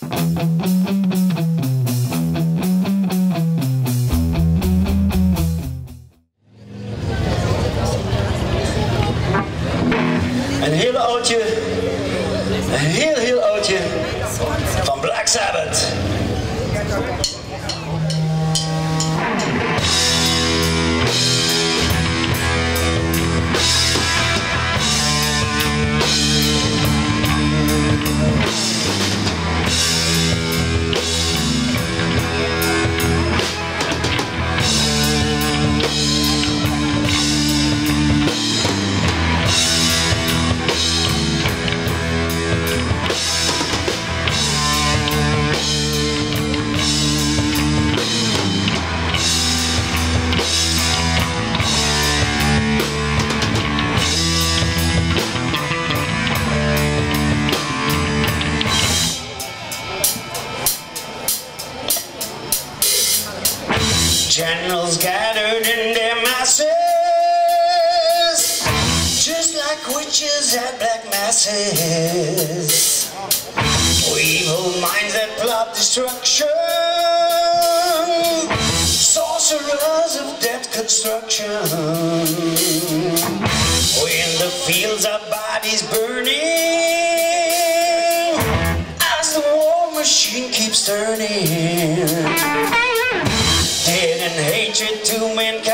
Een hele oudje, een heel heel oudje van Black Sabbath. Like witches at black masses. Evil minds that plot destruction, sorcerers of death construction. In the fields our bodies burning, as the war machine keeps turning dead and hatred to mankind,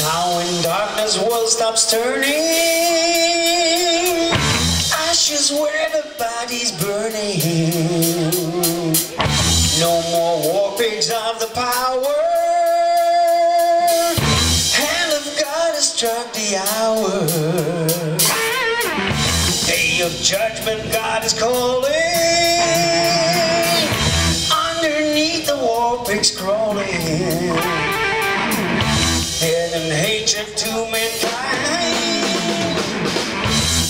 Now when darkness world stops turning, ashes where the body's burning. No more war pigs of the power. Hand of God has struck the hour. Day of judgment, God is calling. Underneath the war pigs crawling and hatred to mankind.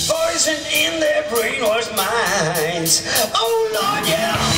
Poison in their brainwashed minds. Oh Lord, yeah.